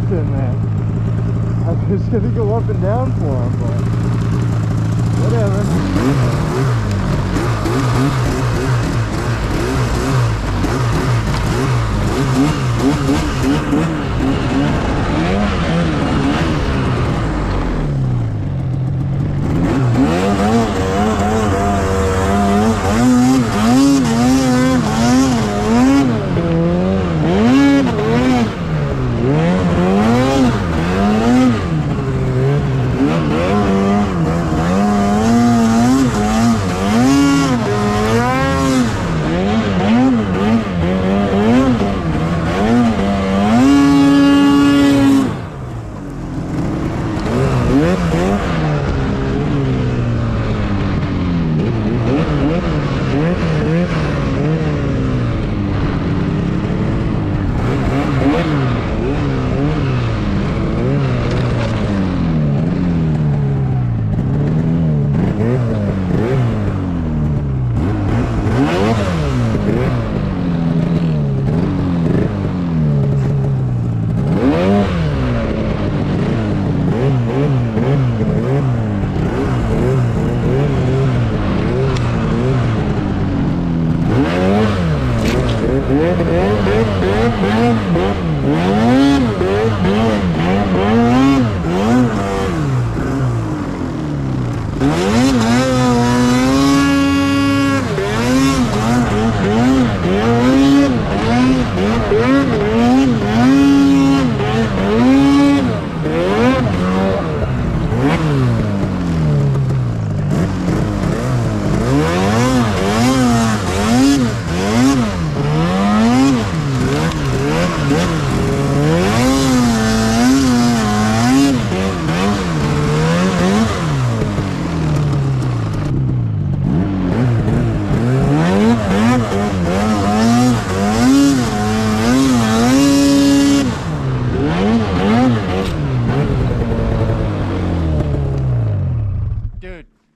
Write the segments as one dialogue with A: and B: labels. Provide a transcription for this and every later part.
A: fish in there. I was gonna go up and down for him, but whatever.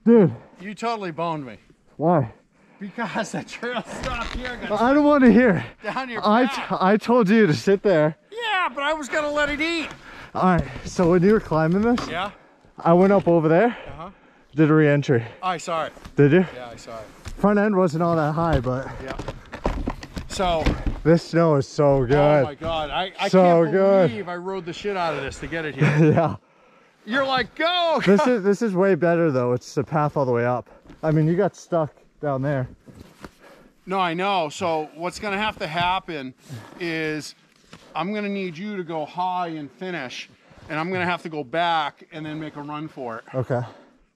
B: Dude, you totally boned me.
A: why?
B: Because the trail stopped here,
A: I don't want to hear.
B: down your
A: I,
B: back.
A: t- I told you to sit there.
B: yeah, but I was gonna let it eat.
A: All right, so when you were climbing this,
B: Yeah?
A: I went up over there,
B: Uh-huh.
A: did a re-entry.
B: I saw it.
A: Did you?
B: Yeah, I saw it.
A: Front end wasn't all that high, but
B: Yeah. So,
A: this snow is so good.
B: oh my god, I, I
A: So
B: can't
A: good.
B: believe I rode the shit out of this to get it here.
A: yeah.
B: You're like, go!
A: This is this is way better though. It's the path all the way up. I mean, you got stuck down there.
B: No, I know. So what's gonna have to happen is I'm gonna need you to go high and finish, and I'm gonna have to go back and then make a run for it.
A: Okay.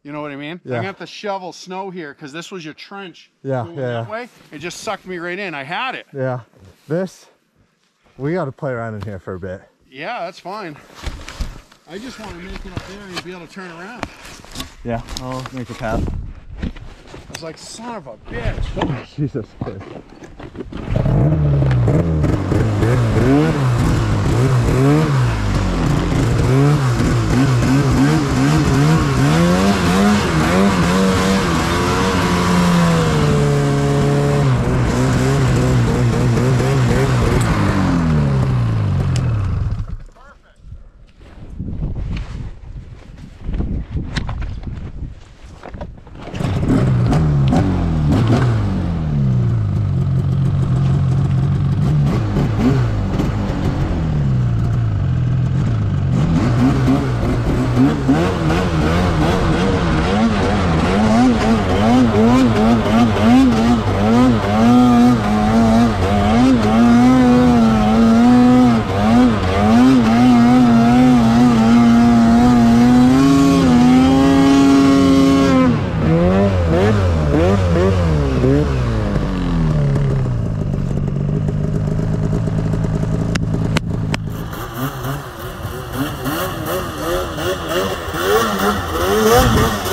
B: You know what I mean?
A: Yeah.
B: I'm gonna have to shovel snow here because this was your trench.
A: Yeah, yeah,
B: that
A: yeah.
B: way. It just sucked me right in. I had it.
A: Yeah. This, we got to play around in here for a bit.
B: Yeah, that's fine. I just want to make it up there and be able to turn around.
A: Yeah, I'll make a path.
B: I was like, son of a bitch.
A: Jesus Christ.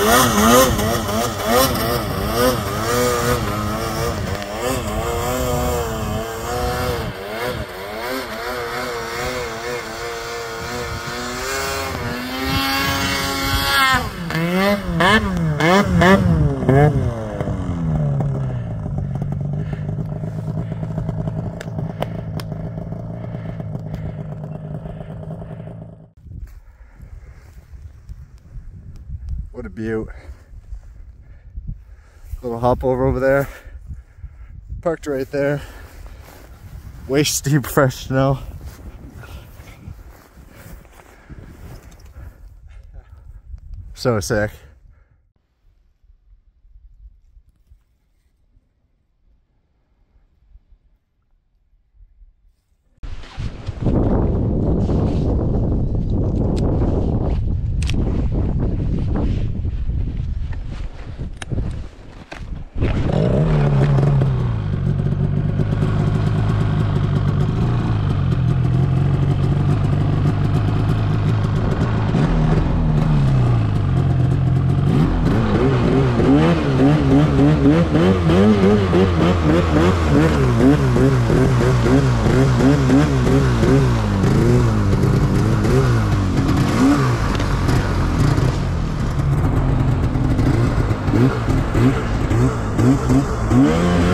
A: oh hop over over there. Parked right there. Waist deep fresh snow. So sick. Yeah.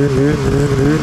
A: Mm-hmm.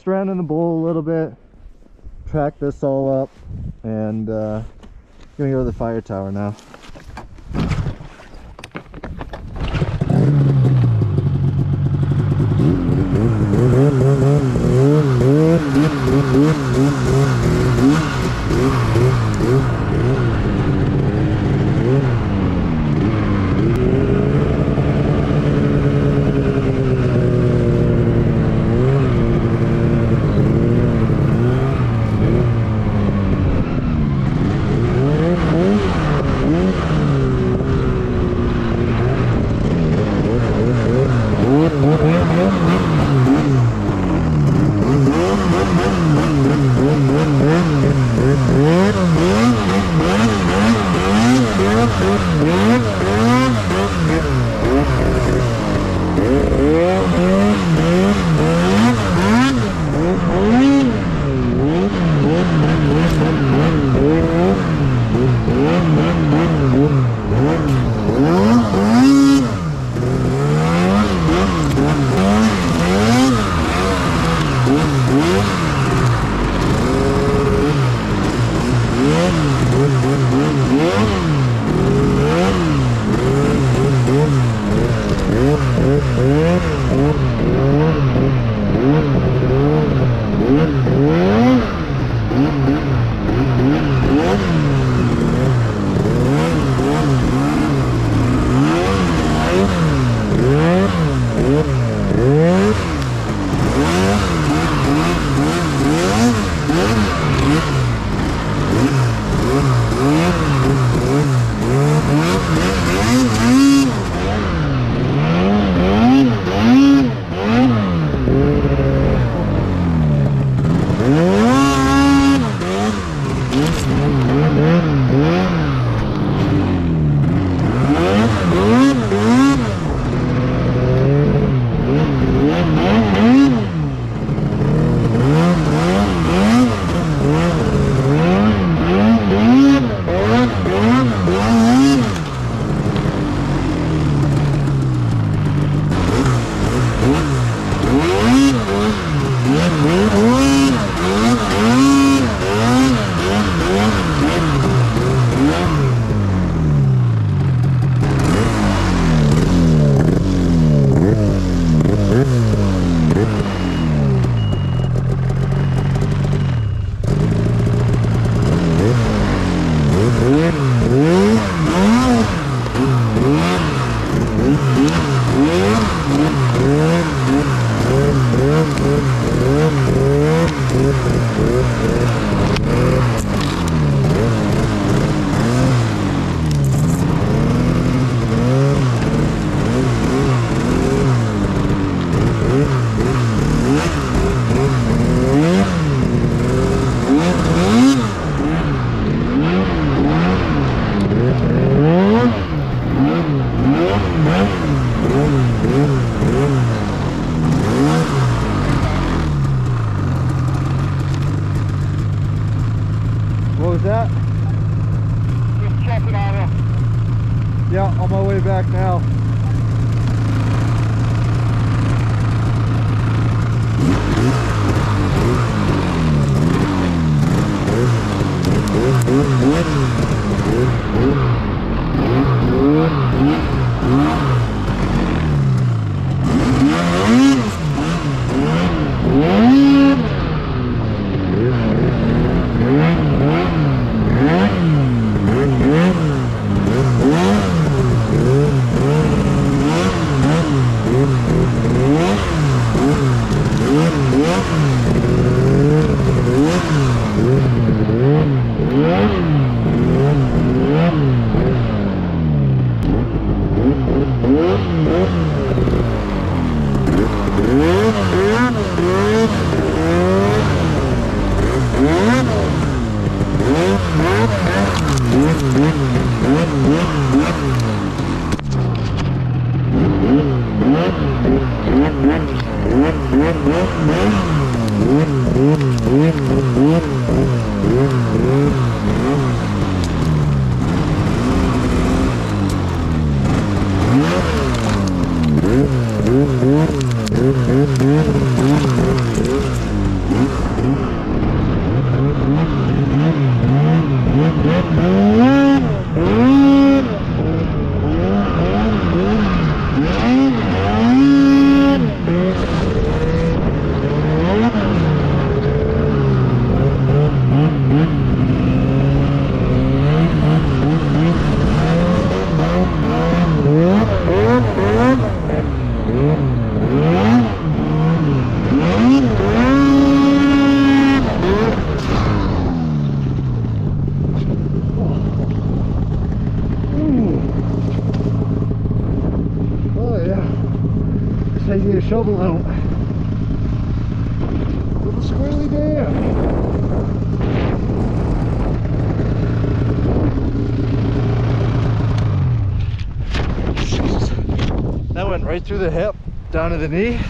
A: Messed around in the bowl a little bit, tracked this all up, and uh, gonna go to the fire tower now. Down